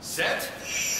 set.